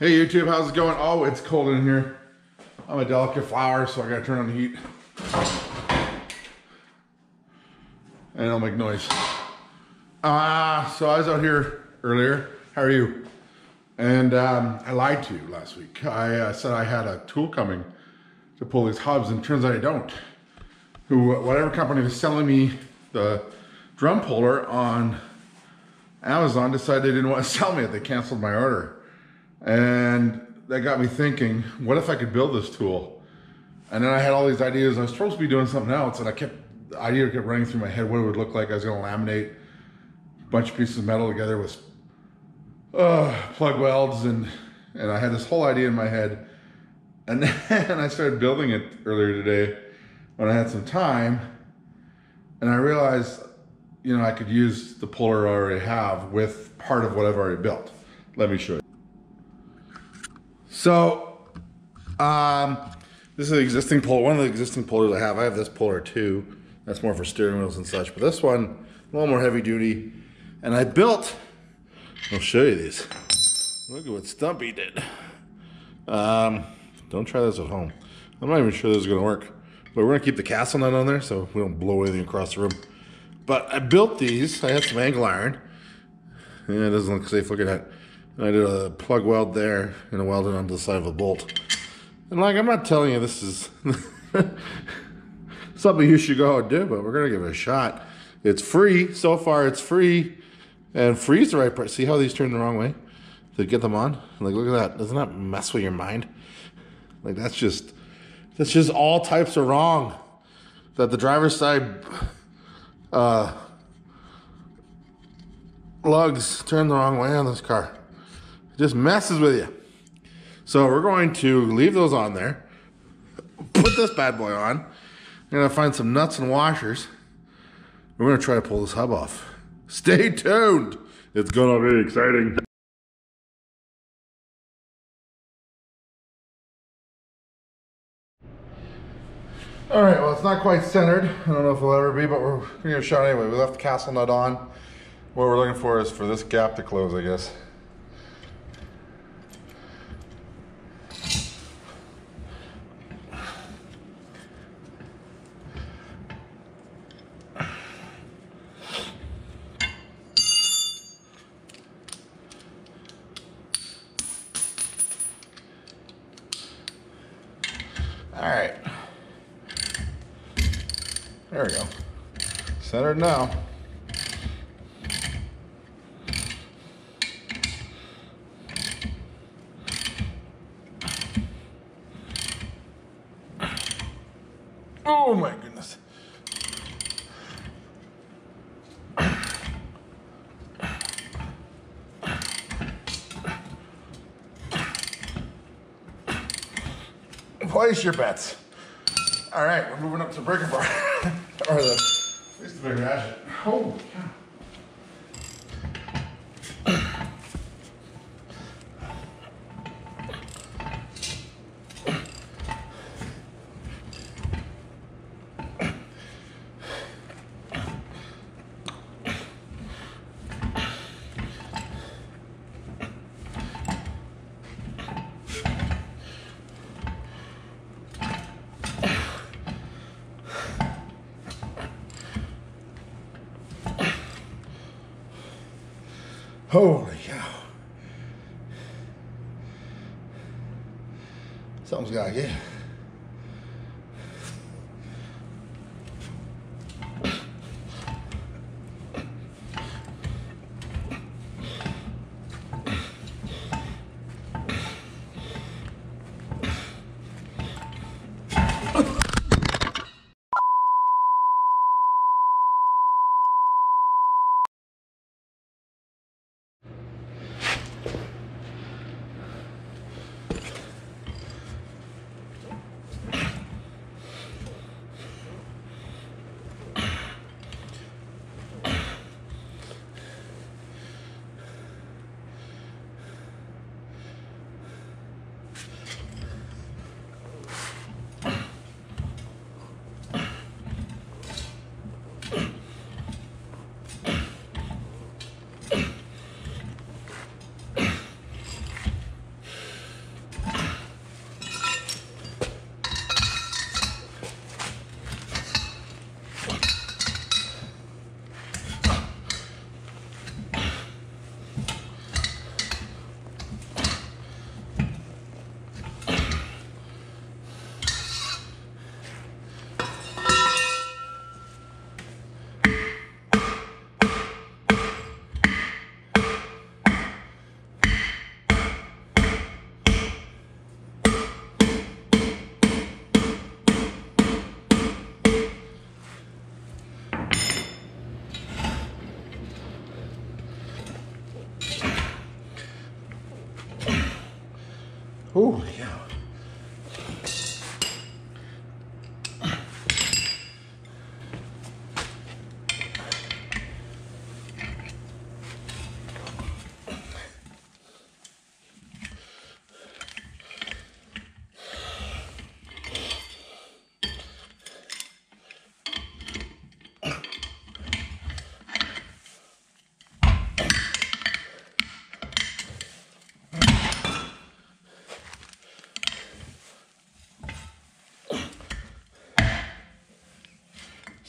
Hey YouTube, how's it going? Oh, it's cold in here. I'm a delicate flower, so I gotta turn on the heat. And I'll make noise. Ah, uh, so I was out here earlier. How are you? And um, I lied to you last week. I uh, said I had a tool coming to pull these hubs, and turns out I don't. Who, whatever company was selling me the drum puller on Amazon decided they didn't want to sell me it. They canceled my order. And that got me thinking, what if I could build this tool? And then I had all these ideas. I was supposed to be doing something else, and I kept the idea kept running through my head what it would look like. I was going to laminate a bunch of pieces of metal together with uh, plug welds, and and I had this whole idea in my head. And then I started building it earlier today when I had some time, and I realized, you know, I could use the puller I already have with part of what I've already built. Let me show you. So, um, this is the existing puller, one of the existing pullers I have. I have this puller too. That's more for steering wheels and such. But this one, a little more heavy duty. And I built, I'll show you these. Look at what Stumpy did. Um, don't try this at home. I'm not even sure this is gonna work. But we're gonna keep the castle nut on there so we don't blow anything across the room. But I built these. I had some angle iron. Yeah, it doesn't look safe looking at. And I did a plug weld there and a welded onto the side of a bolt. And like, I'm not telling you this is something you should go and do, but we're gonna give it a shot. It's free. So far, it's free. And free's the right price. See how these turn the wrong way? To get them on? Like, look at that. Doesn't that mess with your mind? Like, that's just, that's just all types are wrong. That the driver's side uh, lugs turn the wrong way on this car. Just messes with you. So we're going to leave those on there. Put this bad boy on. I'm gonna find some nuts and washers. We're gonna try to pull this hub off. Stay tuned. It's gonna be exciting. All right, well, it's not quite centered. I don't know if it'll ever be, but we're gonna give it a shot anyway. We left the castle nut on. What we're looking for is for this gap to close, I guess. All right. There we go. Centered now. Oh my goodness. Place your bets. All right, we're moving up to breaker bar. or the, at least the bigger. Holy cow. Holy cow. Something's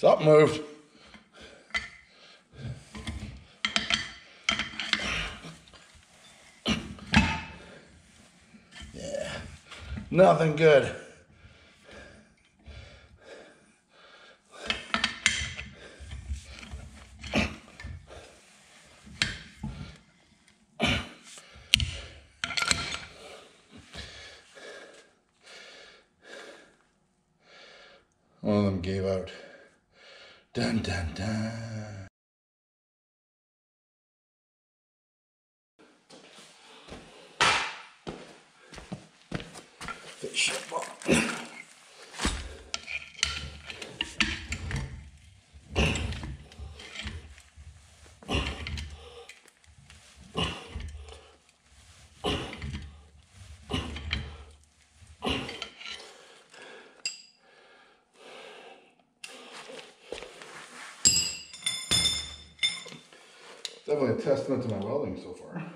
Something moved. Yeah, nothing good. One of them gave out. Dun dun dun. Fish ball. Definitely a testament to my welding so far.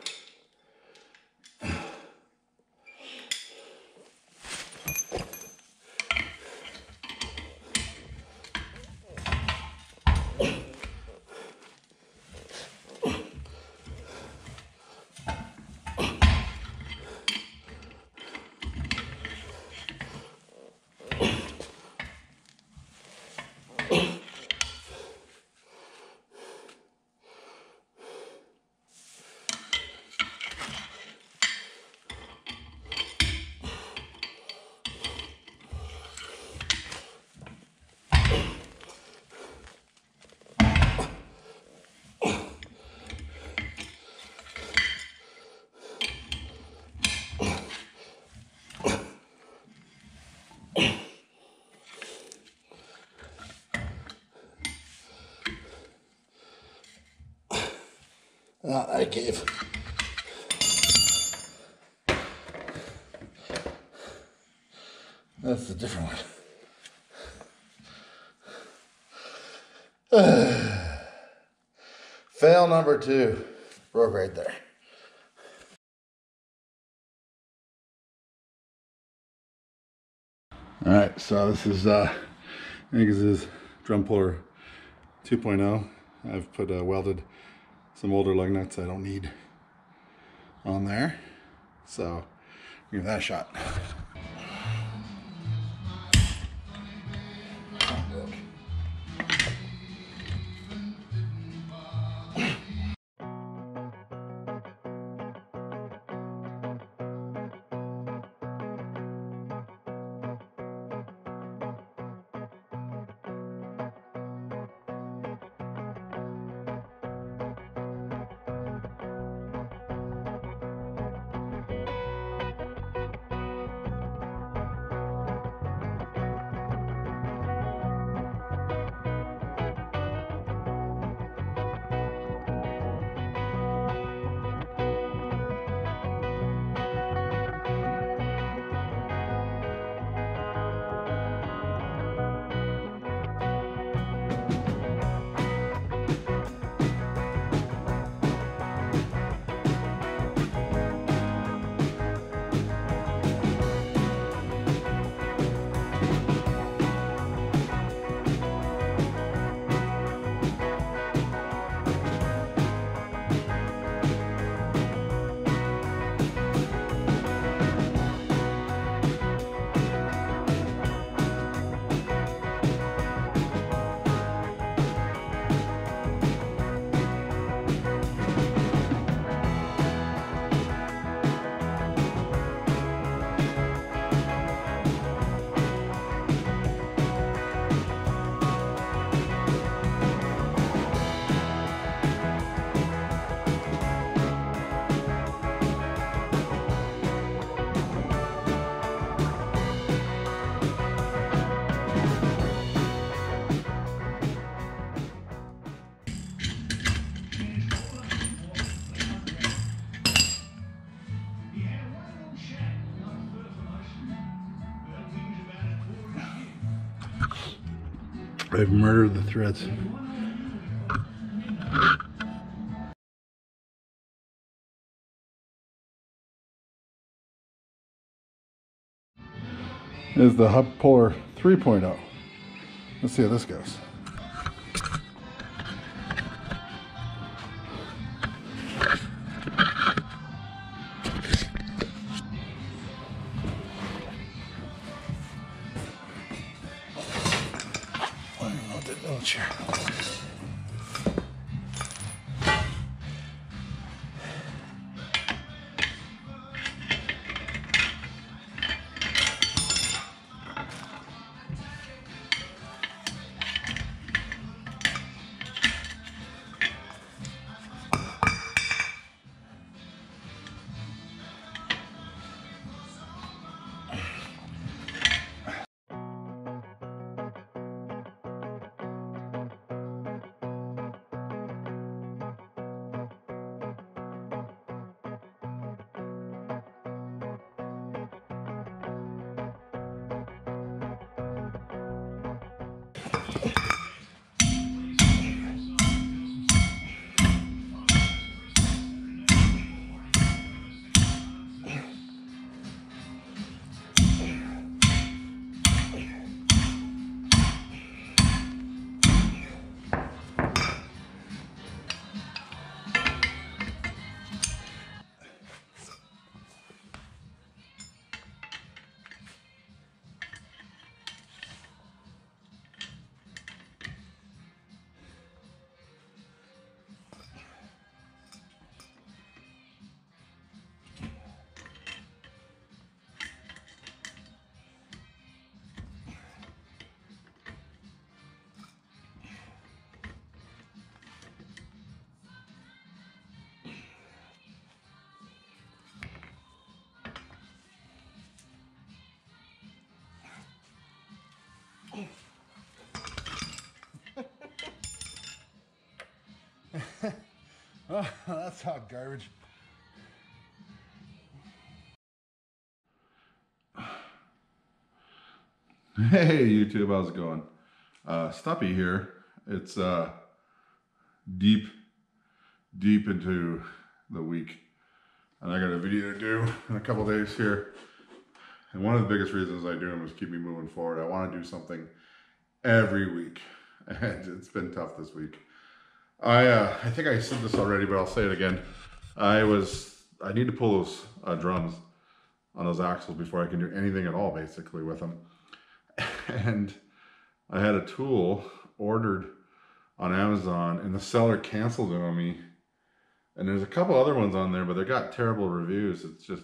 That gave. That's a different one. Fail number two. Broke right there. All right, so this is, uh, I think this is drum puller 2.0. I've put a welded some older lug nuts I don't need on there. So give that a shot. I've murdered the threads. Is the hub puller 3.0. Let's see how this goes. Oh, that's hot garbage. Hey YouTube, how's it going? Uh, Stumpy here. It's uh, deep, deep into the week. And I got a video to do in a couple days here. And one of the biggest reasons I do them is keep me moving forward. I want to do something every week. And it's been tough this week. I uh, I think I said this already, but I'll say it again. I was I need to pull those uh, drums on those axles before I can do anything at all, basically with them. And I had a tool ordered on Amazon, and the seller canceled it on me. And there's a couple other ones on there, but they got terrible reviews. It's just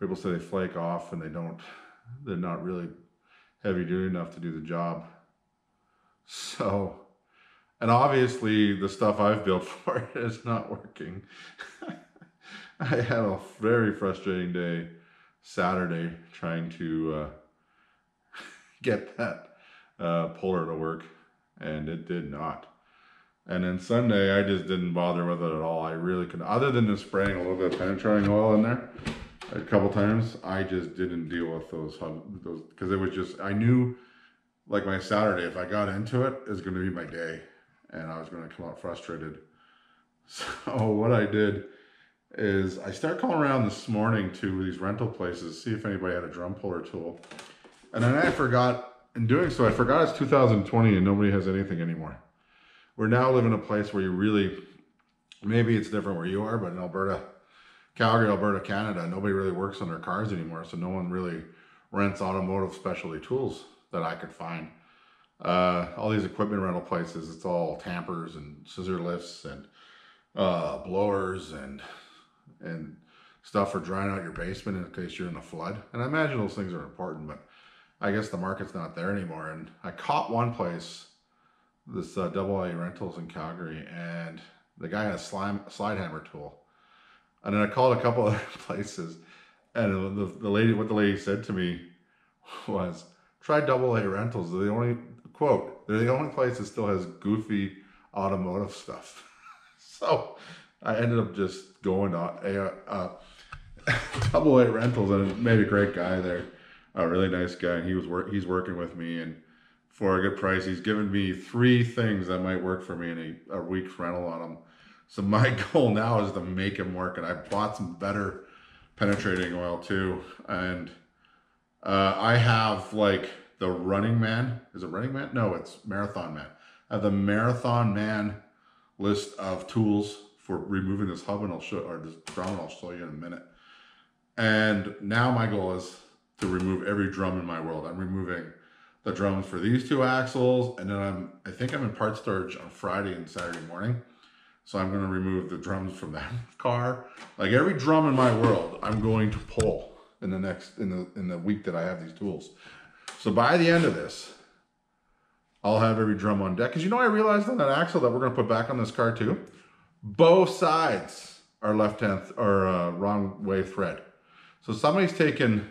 people say they flake off and they don't. They're not really heavy duty enough to do the job. So and obviously the stuff I've built for it is not working. I had a very frustrating day Saturday trying to uh, get that uh, puller to work and it did not. And then Sunday, I just didn't bother with it at all. I really couldn't, other than just spraying a little bit of penetrating oil in there a couple times, I just didn't deal with those, those, because it was just, I knew like my Saturday, if I got into it, it was going to be my day and I was going to come out frustrated. So what I did is I started calling around this morning to these rental places, see if anybody had a drum puller tool. And then I forgot, in doing so, I forgot it's 2020 and nobody has anything anymore. We're now living in a place where you really, maybe it's different where you are, but in Alberta, Calgary, Alberta, Canada, nobody really works on their cars anymore. So no one really rents automotive specialty tools that I could find uh, all these equipment rental places, it's all tampers and scissor lifts and uh, blowers and and stuff for drying out your basement in case you're in a flood. And I imagine those things are important, but I guess the market's not there anymore. And I caught one place, this uh, Double A Rentals in Calgary, and the guy had a slime, slide hammer tool. And then I called a couple other places, and the, the lady, what the lady said to me was, try Double A Rentals. They're the only quote, they're the only place that still has goofy automotive stuff. so I ended up just going to a, uh, double A rentals and made a great guy there, a really nice guy. And he was work, he's working with me and for a good price. He's given me three things that might work for me in a, a week's rental on them. So my goal now is to make him work, and I bought some better penetrating oil too. And uh, I have like the Running Man. Is it Running Man? No, it's Marathon Man. I have the Marathon Man list of tools for removing this hub, and I'll show or this drum, and I'll show you in a minute. And now my goal is to remove every drum in my world. I'm removing the drums for these two axles, and then I'm I think I'm in part storage on Friday and Saturday morning. So I'm gonna remove the drums from that car. Like every drum in my world, I'm going to pull in the next in the in the week that I have these tools. So by the end of this, I'll have every drum on deck. Cause you know I realized on that axle that we're gonna put back on this car too. Both sides are left hand or uh, wrong way thread. So somebody's taken.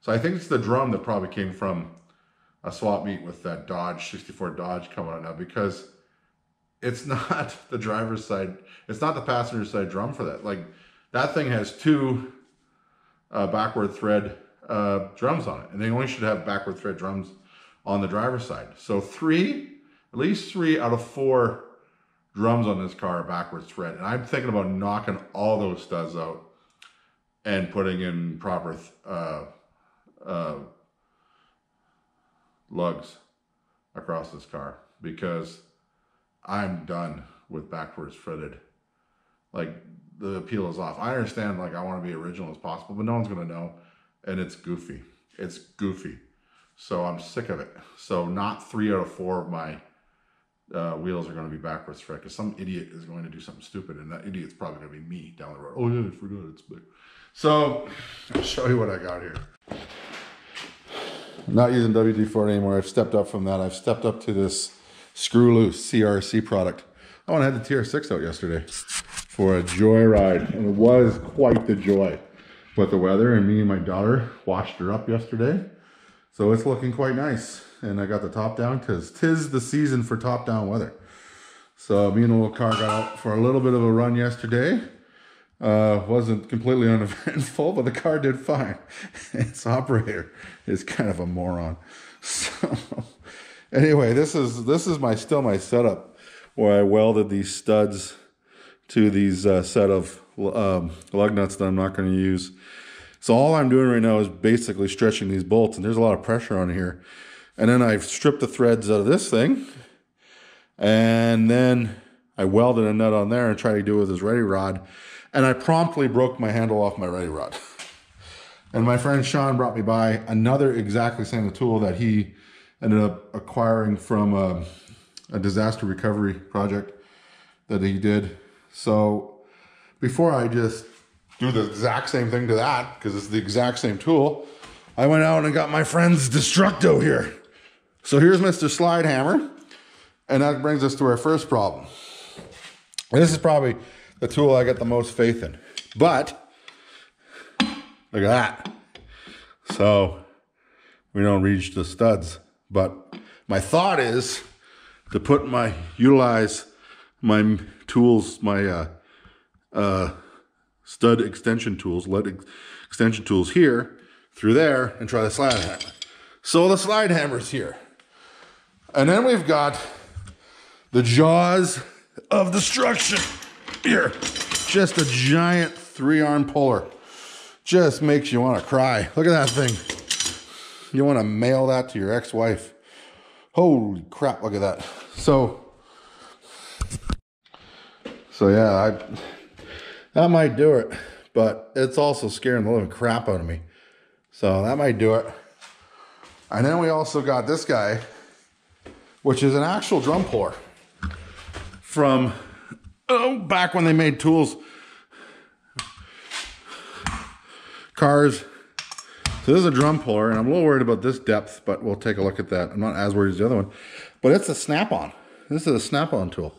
So I think it's the drum that probably came from a swap meet with that Dodge 64 Dodge coming out now because it's not the driver's side, it's not the passenger side drum for that. Like that thing has two uh, backward thread uh, drums on it, and they only should have backward thread drums on the driver's side. So three, at least three out of four drums on this car are backwards thread, and I'm thinking about knocking all those studs out and putting in proper uh, uh, lugs across this car because I'm done with backwards threaded. Like the appeal is off. I understand like I want to be original as possible, but no one's gonna know. And it's goofy. It's goofy. So I'm sick of it. So not three out of four of my uh, wheels are going to be backwards thread because some idiot is going to do something stupid, and that idiot's probably going to be me down the road. Oh yeah, I forgot it's big. So I'll show you what I got here. Not using WD-40 anymore. I've stepped up from that. I've stepped up to this screw loose CRC product. I went had the TR6 out yesterday for a joyride, and it was quite the joy. But the weather and me and my daughter washed her up yesterday, so it's looking quite nice. And I got the top down because tis the season for top down weather. So me and the little car got out for a little bit of a run yesterday. Uh, wasn't completely uneventful, but the car did fine. its operator is kind of a moron. So anyway, this is this is my still my setup where I welded these studs to these uh, set of um, lug nuts that I'm not going to use. So all I'm doing right now is basically stretching these bolts, and there's a lot of pressure on here. And then I've stripped the threads out of this thing, and then I welded a nut on there and tried to do it with this ready rod, and I promptly broke my handle off my ready rod. And my friend Sean brought me by another exactly same tool that he ended up acquiring from a, a disaster recovery project that he did. So before I just do the exact same thing to that, because it's the exact same tool, I went out and got my friend's Destructo here. So here's Mr. Slide Hammer. And that brings us to our first problem. This is probably the tool I got the most faith in. But look at that. So we don't reach the studs. But my thought is to put my utilize my tools, my uh, uh, stud extension tools, lead ex extension tools here through there and try the slide hammer. So the slide hammer's here. And then we've got the jaws of destruction here. Just a giant three arm puller. Just makes you want to cry. Look at that thing. You want to mail that to your ex-wife. Holy crap, look at that. So, so yeah, I, that might do it, but it's also scaring the living crap out of me. So that might do it. And then we also got this guy, which is an actual drum puller from oh, back when they made tools, cars. So this is a drum puller, and I'm a little worried about this depth, but we'll take a look at that. I'm not as worried as the other one, but it's a snap-on. This is a snap-on tool.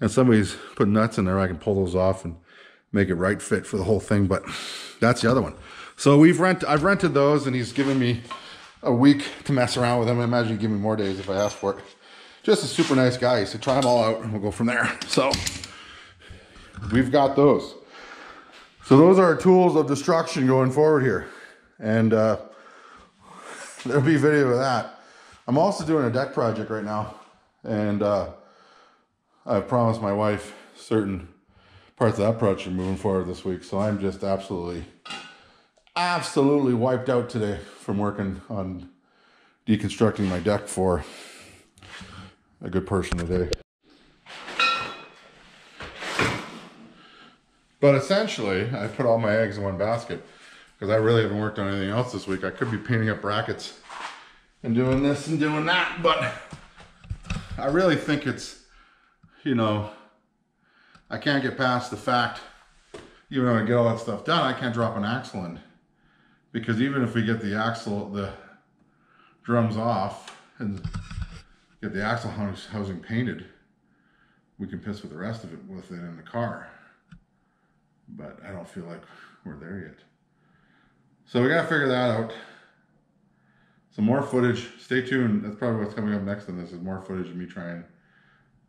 And somebody's put nuts in there. I can pull those off and make it right fit for the whole thing, but that's the other one. So we've rent, I've rented those, and he's given me a week to mess around with them. I imagine he'd give me more days if I asked for it. Just a super nice guy. He said, try them all out, and we'll go from there. So we've got those. So those are our tools of destruction going forward here. And uh, there'll be video of that I'm also doing a deck project right now, and uh, I've promised my wife certain parts of that project moving forward this week. So I'm just absolutely, absolutely wiped out today from working on deconstructing my deck for a good portion of the day. But essentially, I put all my eggs in one basket because I really haven't worked on anything else this week. I could be painting up brackets and doing this and doing that, but I really think it's, you know, I can't get past the fact, even though I get all that stuff done, I can't drop an axle in. Because even if we get the axle, the drums off and get the axle housing painted, we can piss with the rest of it with it in the car. But I don't feel like we're there yet. So we gotta figure that out. Some more footage. Stay tuned. That's probably what's coming up next in this is more footage of me trying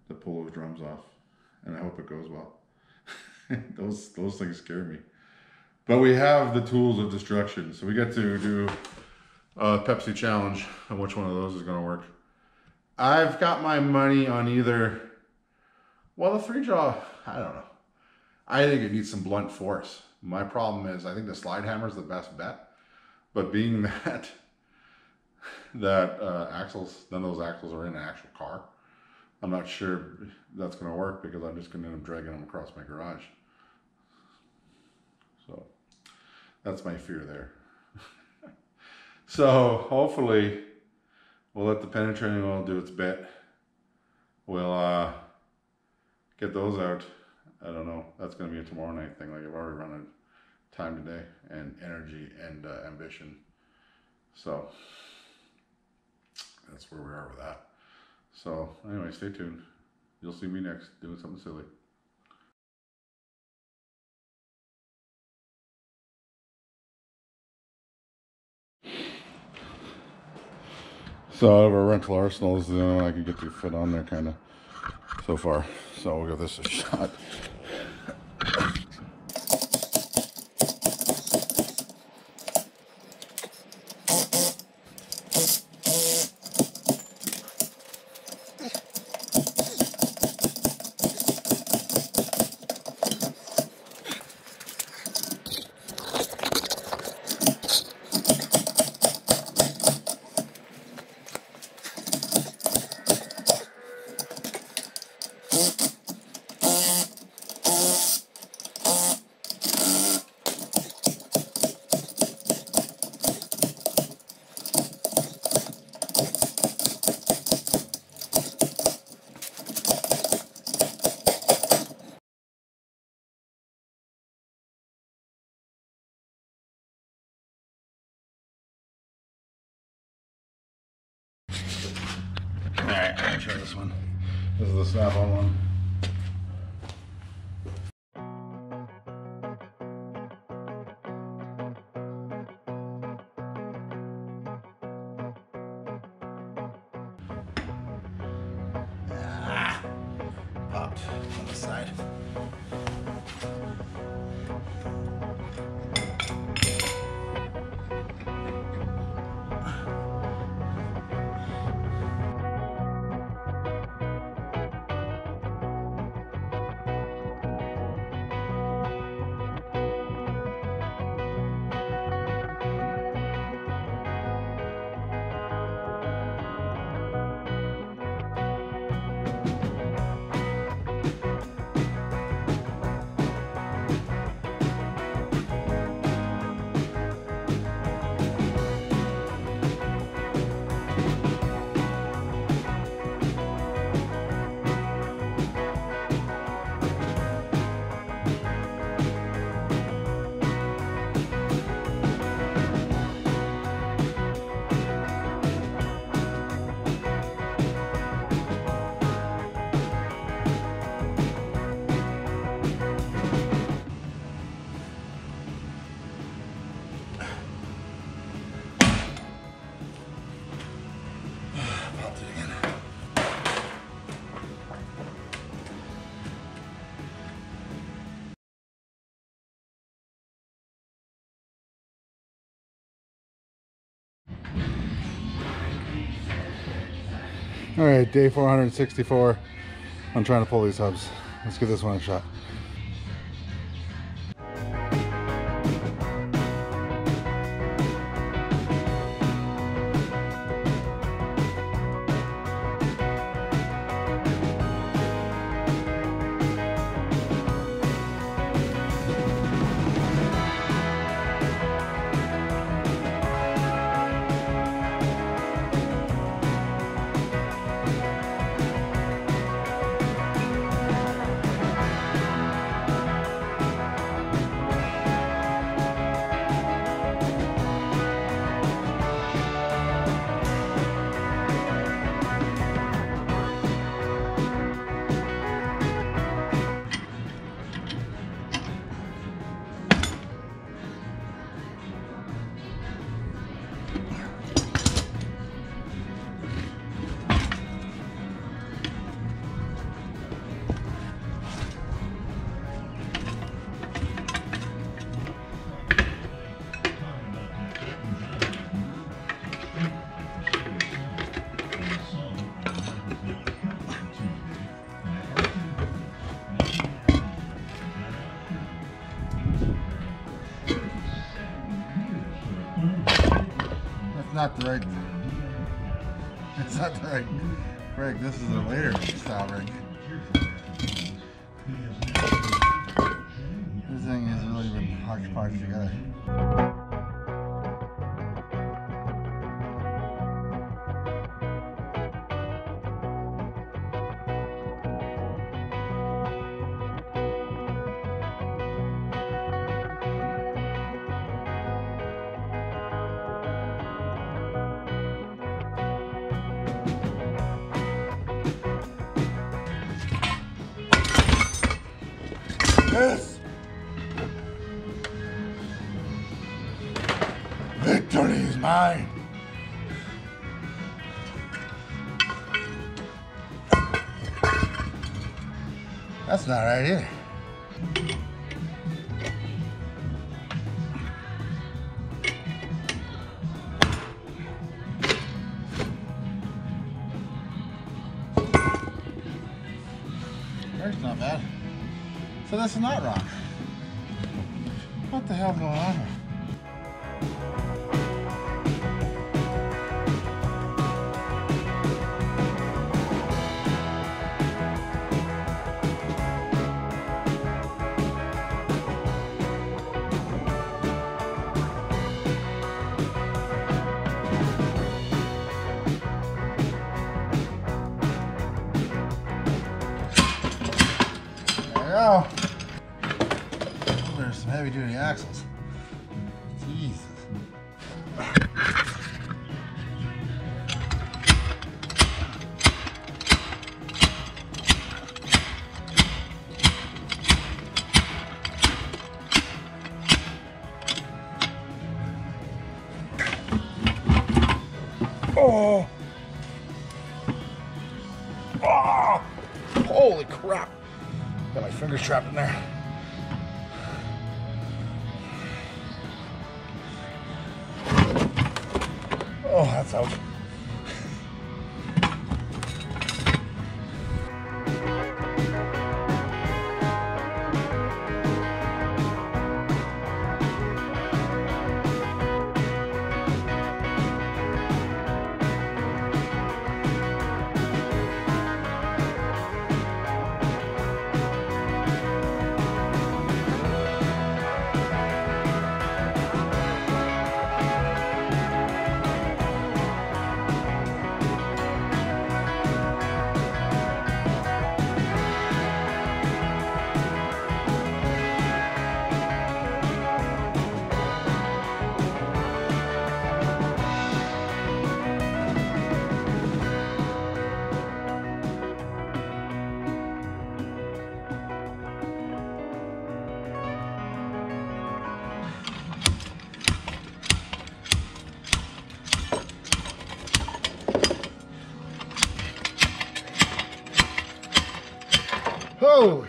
to pull those drums off. And I hope it goes well. those those things scare me. But we have the tools of destruction. So we get to do a Pepsi challenge on which one of those is gonna work. I've got my money on either well the three jaw, I don't know. I think it needs some blunt force. My problem is I think the slide hammer is the best bet. But being that that uh, axles, none of those axles are in an actual car, I'm not sure that's going to work because I'm just going to end up dragging them across my garage. So that's my fear there. so hopefully we'll let the penetrating oil do its bit. We'll uh, get those out. I don't know. That's going to be a tomorrow night thing. Like I've already run out of time today and energy and uh, ambition. So that's where we are with that. So anyway, stay tuned. You'll see me next doing something silly. So out of our rental arsenal is the only one I can get to fit on there kind of so far. So we'll give this a shot. try this one. This is the snap-on one. All right, day 464. I'm trying to pull these hubs. Let's give this one a shot. Not the right. It's not the right rig. This is a later style rig. Victory is mine! That's not right either. Is not rock. What the hell going on trapped in there.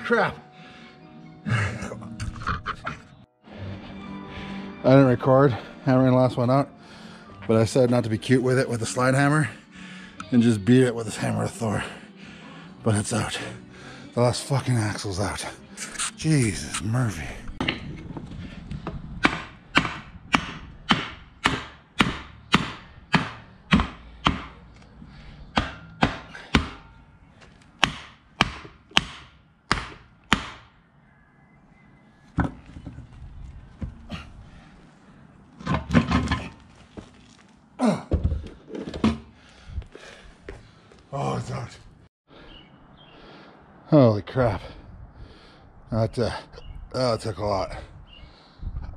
Crap. I didn't record hammering the last one out, but I said not to be cute with it with the slide hammer. and just beat it with his hammer of Thor. But it's out. The last fucking axle's out. Jesus, Murphy. Oh, it's out. Holy crap. That, uh, that took a lot.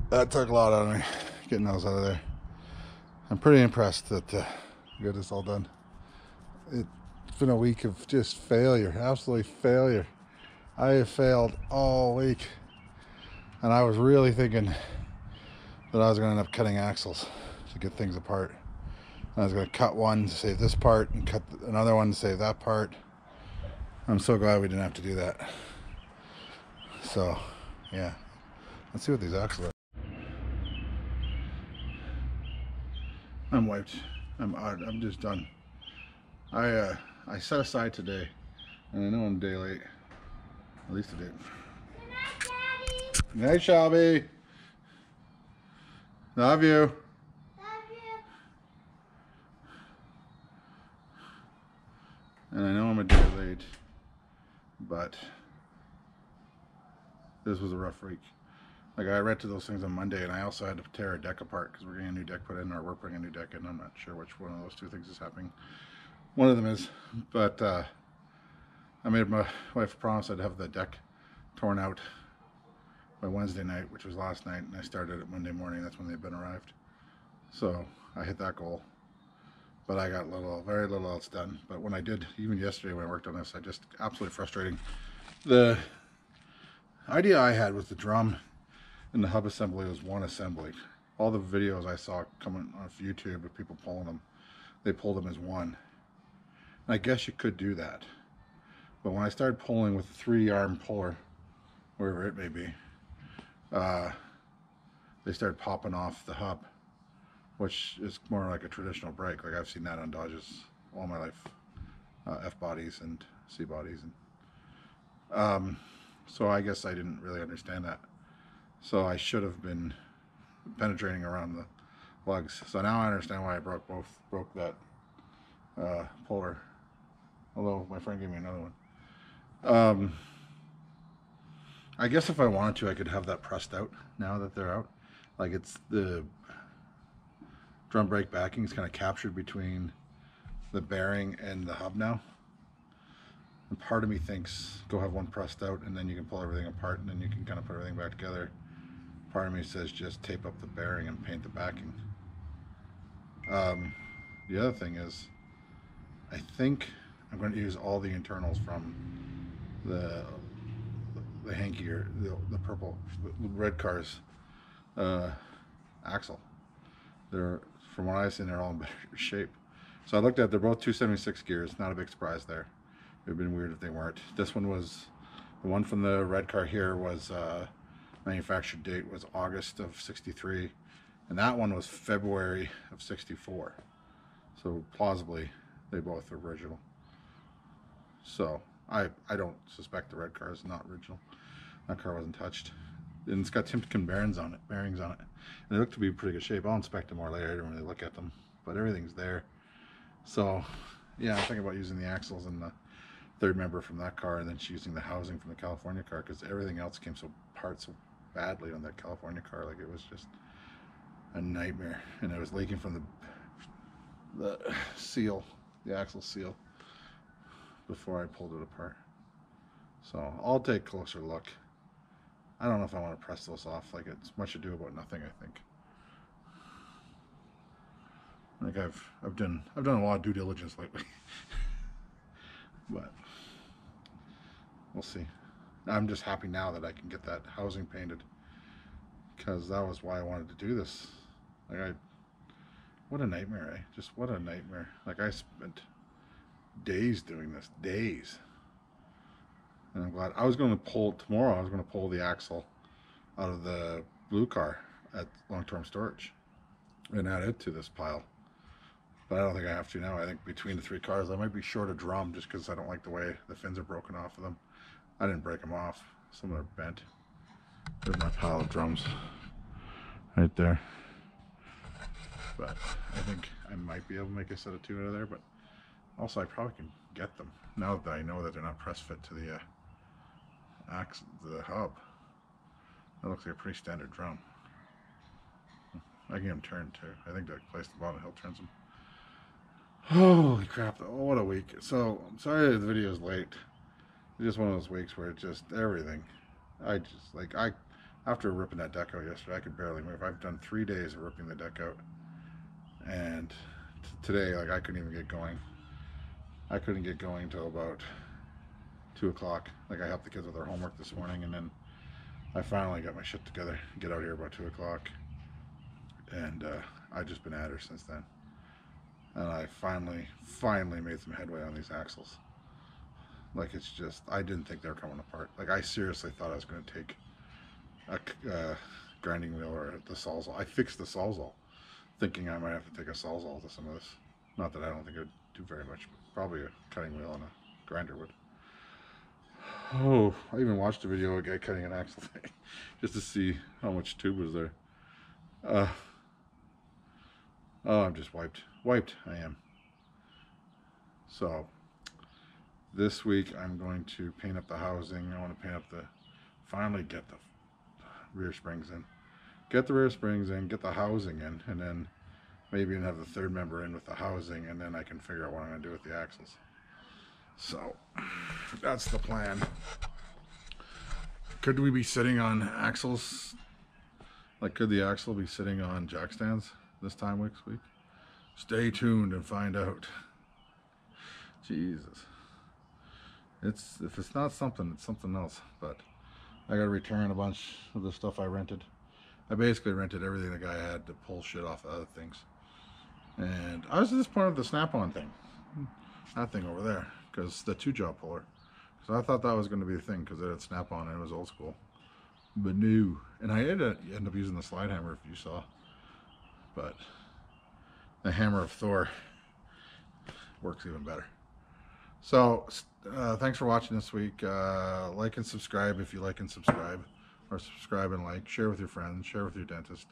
That took a lot out of me, getting those out of there. I'm pretty impressed that uh, got this all done. It's been a week of just failure, absolutely failure. I have failed all week. And I was really thinking that I was going to end up cutting axles to get things apart. I was going to cut one to save this part and cut another one to save that part. I'm so glad we didn't have to do that. So, yeah. Let's see what these axles are. I'm wiped. I'm out. I'm just done. I uh, I set aside today, and I know I'm day late. At least a day. Good night, Shelby. Love you. Love you. And I know I'm a day late, but this was a rough week. Like I read to those things on Monday, and I also had to tear a deck apart because we're getting a new deck put in, or we're putting a new deck in. I'm not sure which one of those two things is happening. One of them is, but uh, I made my wife promise I'd have the deck torn out by Wednesday night, which was last night, and I started it Monday morning. That's when they've been arrived. So I hit that goal but I got little, very little else done. But when I did, even yesterday when I worked on this, I just absolutely frustrating. The idea I had was the drum and the hub assembly was one assembly. All the videos I saw coming off YouTube of people pulling them, they pulled them as one. And I guess you could do that. But when I started pulling with a three arm puller, wherever it may be, uh, they started popping off the hub which is more like a traditional brake. Like I've seen that on Dodges all my life, uh, F bodies and C bodies, and um, so I guess I didn't really understand that. So I should have been penetrating around the lugs. So now I understand why I broke both broke that uh, puller. Although my friend gave me another one. Um, I guess if I wanted to, I could have that pressed out now that they're out. Like it's the drum brake backing is kind of captured between the bearing and the hub now. And part of me thinks go have one pressed out and then you can pull everything apart and then you can kind of put everything back together. Part of me says just tape up the bearing and paint the backing. Um, the other thing is, I think I'm going to use all the internals from the the hanky or the, the purple, the red cars uh, axle. They're from what I've seen, they're all in better shape. So I looked at, they're both 276 gears, not a big surprise there. It would have been weird if they weren't. This one was, the one from the red car here was, uh, manufactured date was August of 63. And that one was February of 64. So plausibly, they both are original. So I, I don't suspect the red car is not original. That car wasn't touched and it's got Timken bearings on it, bearings on it. And they look to be pretty good shape. I'll inspect them more later. I don't really look at them, but everything's there. So, yeah, I'm thinking about using the axles and the third member from that car, and then she's using the housing from the California car because everything else came so apart so badly on that California car. Like it was just a nightmare, and it was leaking from the the seal, the axle seal, before I pulled it apart. So I'll take a closer look. I don't know if I want to press those off. Like it's much ado about nothing. I think. Like I've I've done I've done a lot of due diligence lately, but we'll see. I'm just happy now that I can get that housing painted because that was why I wanted to do this. Like I, what a nightmare, eh? Just what a nightmare. Like I spent days doing this, days. And I'm glad I was going to pull tomorrow. I was going to pull the axle out of the blue car at long-term storage and add it to this pile. But I don't think I have to now. I think between the three cars, I might be short a drum just because I don't like the way the fins are broken off of them. I didn't break them off. Some of them are bent. There's my pile of drums right there. But I think I might be able to make a set of two out of there. But also, I probably can get them now that I know that they're not press fit to the uh, ax the hub. That looks like a pretty standard drum. I can get them turned too. I think that place the bottom hill turns them. Holy crap! What a week! So I'm sorry the video is late. It's just one of those weeks where it's just everything. I just like I after ripping that deck out yesterday, I could barely move. I've done three days of ripping the deck out, and today like I couldn't even get going. I couldn't get going until about two o'clock. Like I helped the kids with their homework this morning, and then I finally got my shit together. Get out here about two o'clock and uh, I've just been at her since then. And I finally, finally made some headway on these axles. Like it's just, I didn't think they were coming apart. Like I seriously thought I was going to take a uh, grinding wheel or the sawzall. I fixed the sawzall, thinking I might have to take a sawzall to some of this. Not that I don't think it would do very much, probably a cutting wheel and a grinder would. Oh, I even watched a video of a guy cutting an axle thing just to see how much tube was there. Uh, Oh, I'm just wiped. Wiped, I am. So, this week I'm going to paint up the housing. I want to paint up the, finally get the rear springs in. Get the rear springs in, get the housing in, and then maybe even have the third member in with the housing, and then I can figure out what I'm going to do with the axles. So, that's the plan. Could we be sitting on axles? Like, could the axle be sitting on jack stands? This time next week? Stay tuned and find out. Jesus. It's if it's not something, it's something else. But I gotta return a bunch of the stuff I rented. I basically rented everything the guy had to pull shit off of other things. And I was at this point of the snap-on thing. That thing over there. Because the two-jaw puller. Because I thought that was going to be the thing because it had snap-on and it was old school. But new. And I ended end up using the slide hammer if you saw but the hammer of Thor works even better. So, uh, thanks for watching this week. Uh, like and subscribe if you like and subscribe, or subscribe and like. Share with your friends. Share with your dentist.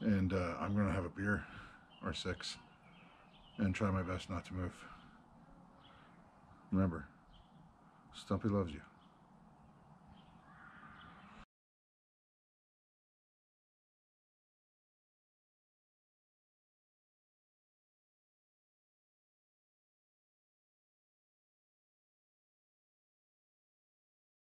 And uh, I'm going to have a beer or six and try my best not to move. Remember, Stumpy loves you.